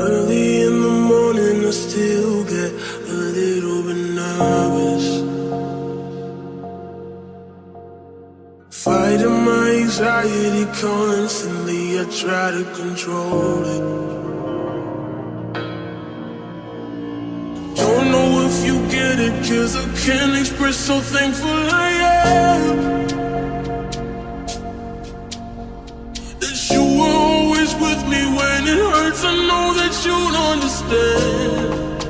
Early in the morning, I still get a little bit nervous. Fighting my anxiety constantly, I try to control it. Don't know if you get it, cause I can't express how thankful I am. That you were always with me when it hurts, I know that you'd understand.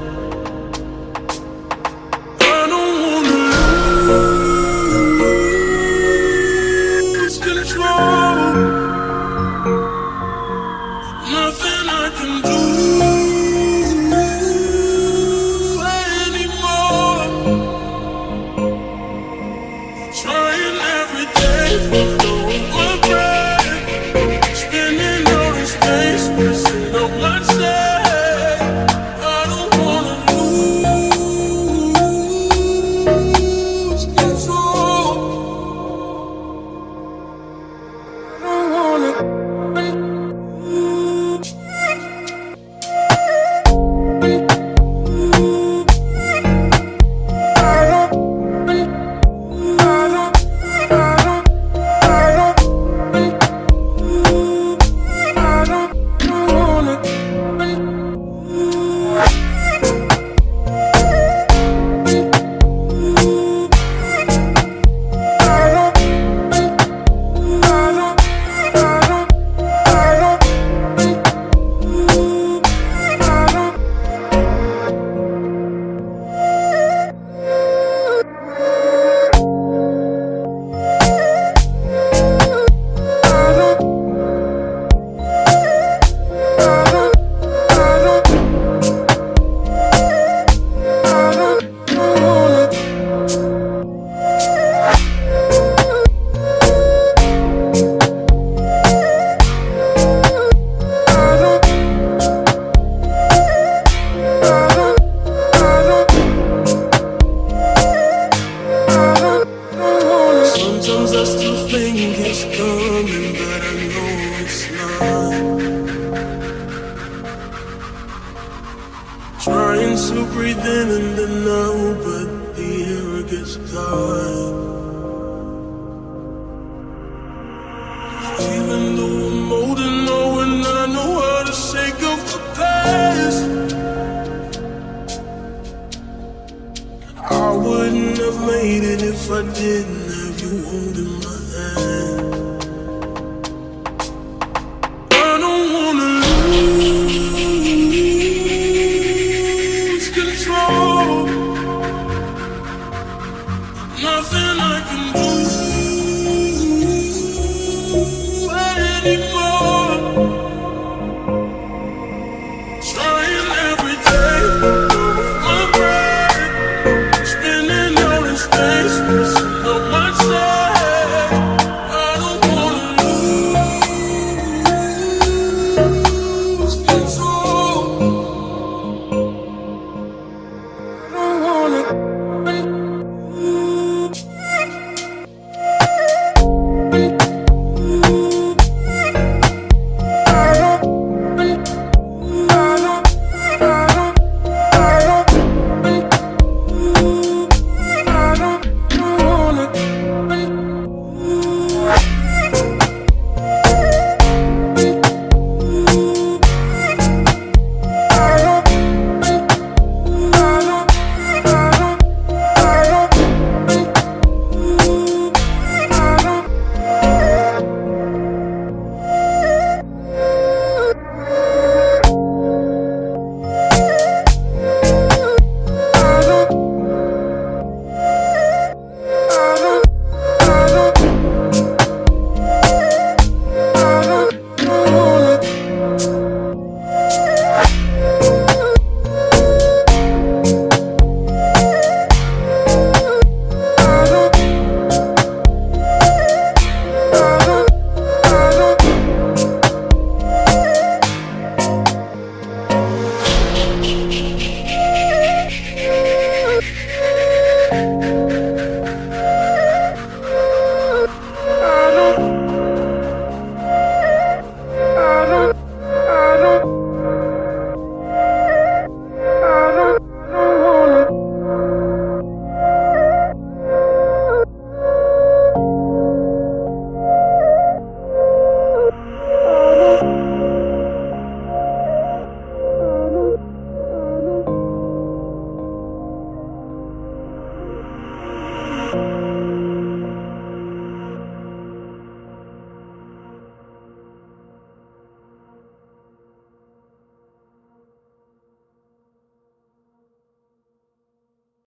I don't wanna lose control. Nothing I can do anymore. Trying every day, Breathe in and then out, but the air gets caught. Even though I'm old and know and I know how to shake off the past. I wouldn't have made it if I didn't have you holding my